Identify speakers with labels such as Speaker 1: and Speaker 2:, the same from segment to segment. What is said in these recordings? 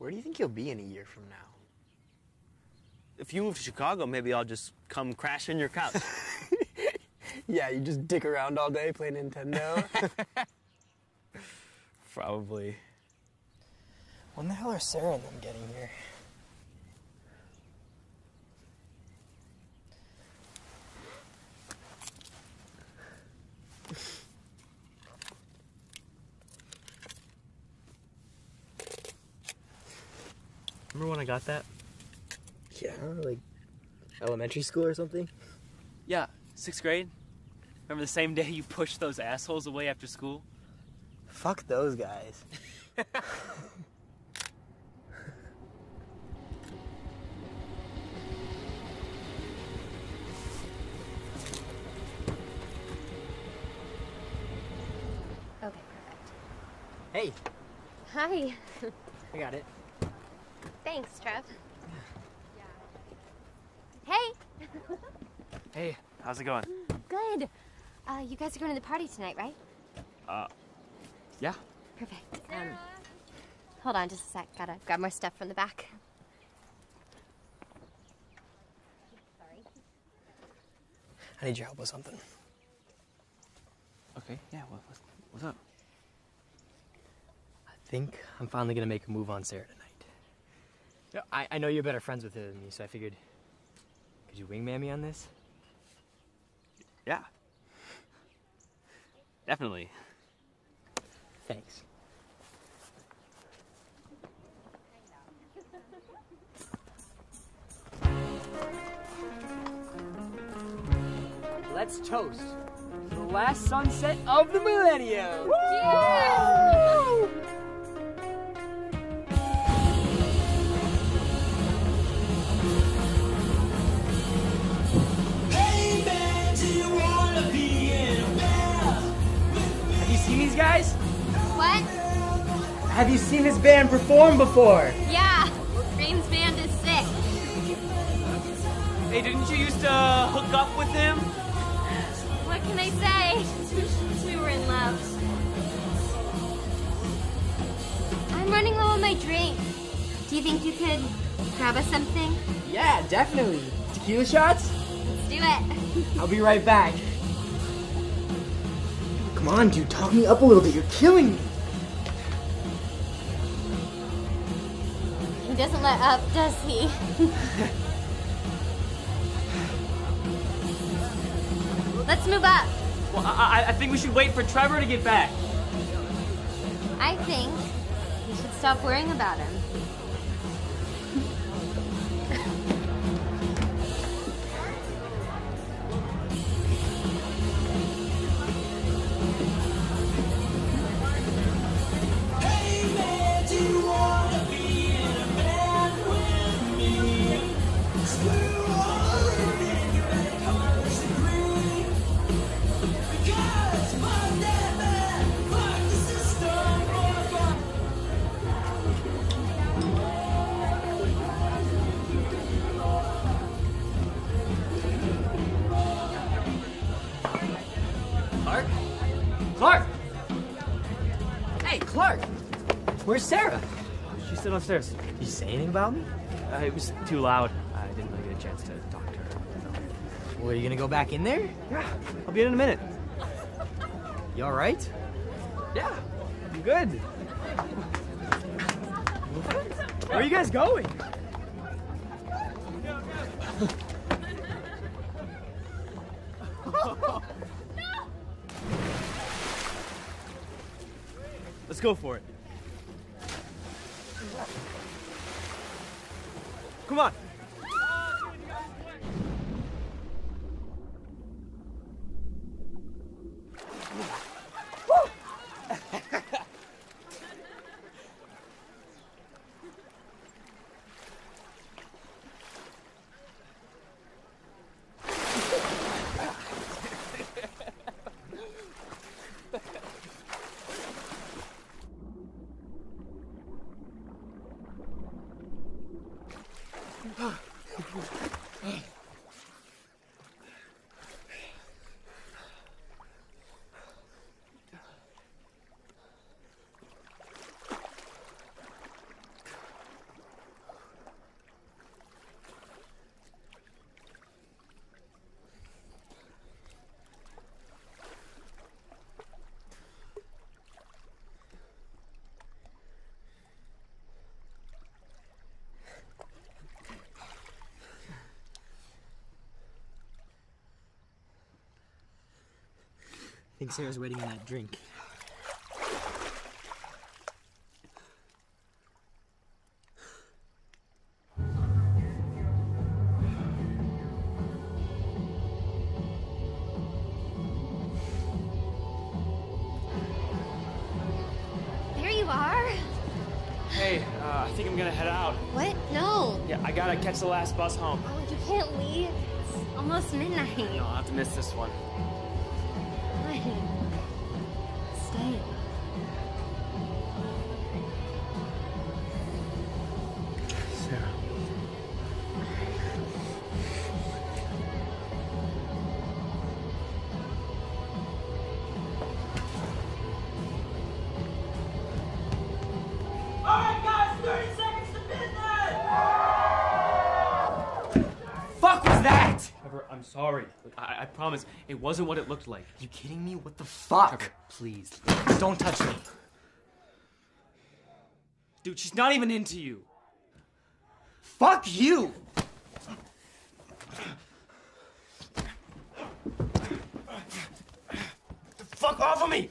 Speaker 1: Where do you think you'll be in a year from now?
Speaker 2: If you move to Chicago, maybe I'll just come crash in your couch.
Speaker 1: Yeah, you just dick around all day, play Nintendo.
Speaker 2: Probably.
Speaker 3: When the hell are Sarah and them getting here?
Speaker 2: Remember when I got that?
Speaker 3: Yeah, like elementary school or something?
Speaker 4: Yeah, sixth grade. Remember the same day you pushed those assholes away after school?
Speaker 3: Fuck those guys.
Speaker 5: Okay, perfect.
Speaker 3: Hey,
Speaker 5: Hi.
Speaker 3: I got it.
Speaker 5: Thanks, Trev. Hey.
Speaker 4: Hey, how's it going?
Speaker 5: Good. Uh, you guys are going to the party tonight, right?
Speaker 4: Uh, yeah.
Speaker 5: Perfect. Um, hold on just a sec. Gotta grab more stuff from the back. Sorry.
Speaker 3: I need your help with something.
Speaker 4: Okay, yeah, what, what's, what's up?
Speaker 3: I think I'm finally gonna make a move on Sarah tonight. I, I know you're better friends with her than me, so I figured, could you wingman me on this?
Speaker 4: Yeah. Definitely.
Speaker 3: Thanks. Let's toast to the last sunset of the millennium. Have you seen this band perform before?
Speaker 5: Yeah. Green's band is sick.
Speaker 4: Hey, didn't you used to hook up with him?
Speaker 5: What can I say? we were in love. I'm running low on my drink. Do you think you could grab us something?
Speaker 3: Yeah, definitely. Tequila shots?
Speaker 5: Let's do it.
Speaker 3: I'll be right back. Come on, dude, talk me up a little bit. You're killing me.
Speaker 5: Doesn't let up, does he? Let's move up.
Speaker 4: Well, I, I- I think we should wait for Trevor to get back.
Speaker 5: I think we should stop worrying about him.
Speaker 4: Still upstairs.
Speaker 3: Did you say anything about me?
Speaker 4: Uh, it was too loud. I didn't really get a chance to talk to her.
Speaker 3: Well, are you gonna go back in there?
Speaker 4: Yeah, I'll be in in a minute.
Speaker 3: You alright?
Speaker 4: Yeah, I'm good.
Speaker 3: Where are you guys going?
Speaker 4: Let's go for it. Come on.
Speaker 3: Think Sarah's waiting on that drink.
Speaker 5: There you are.
Speaker 4: Hey, uh, I think I'm gonna head out.
Speaker 5: What? No.
Speaker 4: Yeah, I gotta catch the last bus home.
Speaker 5: Oh, you can't leave. It's almost midnight.
Speaker 4: No, I'll have to miss this one. I'm sorry. Look, I, I promise it wasn't what it looked like.
Speaker 3: You kidding me? What the fuck?
Speaker 4: Trevor, please.
Speaker 3: Don't touch me.
Speaker 4: Dude, she's not even into you.
Speaker 3: Fuck you!
Speaker 4: The fuck off of me!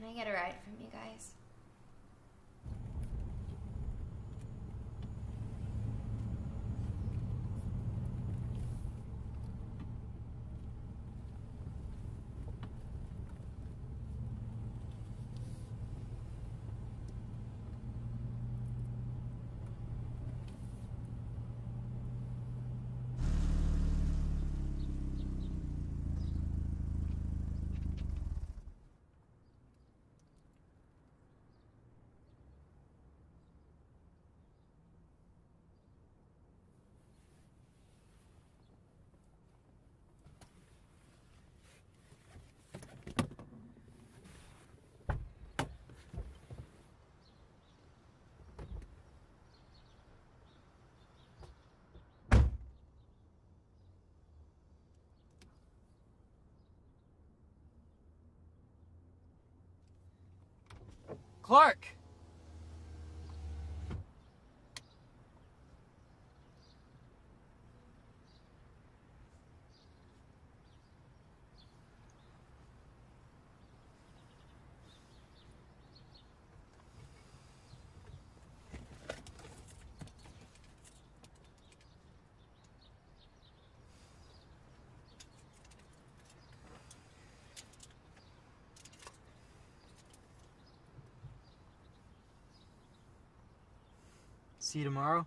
Speaker 5: Can I get a ride from you guys?
Speaker 4: Clark!
Speaker 3: See you tomorrow.